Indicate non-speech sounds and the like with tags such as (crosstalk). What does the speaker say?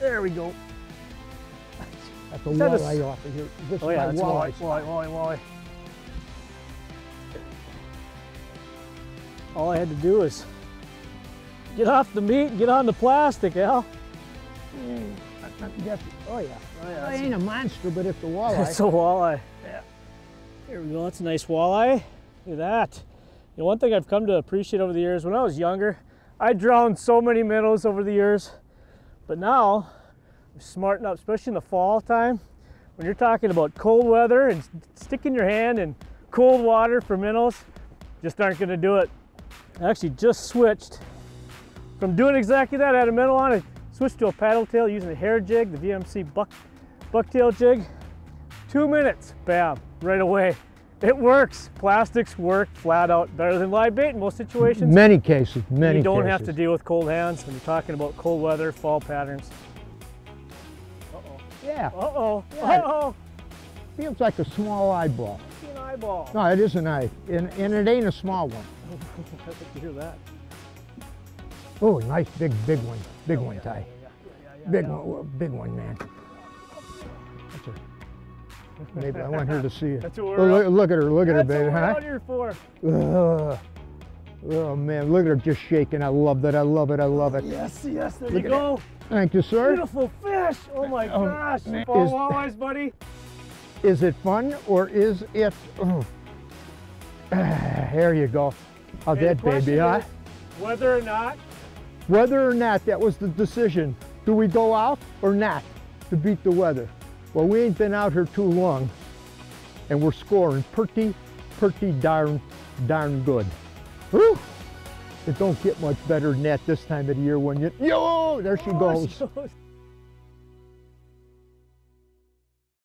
There we go. That's a Is that a s- walleye off of here. This Oh is yeah, that's walleye. walleye, walleye, walleye. All I had to do is get off the meat and get on the plastic, Al. Mm, not just- Oh yeah. Oh I ain't a monster, but it's a (laughs) walleye. It's a walleye. Yeah. Here we go. That's a nice walleye. Look at that. You know, one thing I've come to appreciate over the years, when I was younger, I drowned so many minnows over the years, but now I'm smarting up, especially in the fall time, when you're talking about cold weather and sticking your hand in cold water for minnows, just aren't going to do it. I actually just switched from doing exactly that. I had a minnow on it, switched to a paddle tail using a hair jig, the VMC buck, bucktail jig. Two minutes, bam, right away. It works. Plastics work flat out better than live bait in most situations. Many cases, many you don't cases. have to deal with cold hands when you're talking about cold weather, fall patterns. Uh-oh. Yeah, Uh-oh. Yeah. Uh-oh. feels like a small eyeball. See an eyeball. No, it is an eye, and, and it ain't a small one. (laughs) I think you hear that. Oh, nice big, big one. Big oh, one, Yeah, Ty. yeah, yeah, Big one, big one, man. That's maybe I want her to see it. That's what Oh, we're look, look at her, look at her, That's baby, what we're huh? here for. Ugh. Oh man, look at her just shaking. I love that. I love it. I love it. Yes, yes, there Look you go. Thank you, sir. Beautiful fish. Oh my Oh, gosh. man, Fall is- walleyes, buddy. Is it fun or is it? oh. (sighs) there you go. And that, baby? Huh? Whether or not Whether or not that was the decision. Do we go out or not to beat the weather? Well, we ain't been out here too long, and we're scoring pretty, pretty darn, darn good. Whew. It don't get much better than that this time of the year when you, yo, there she Oh, goes. she goes.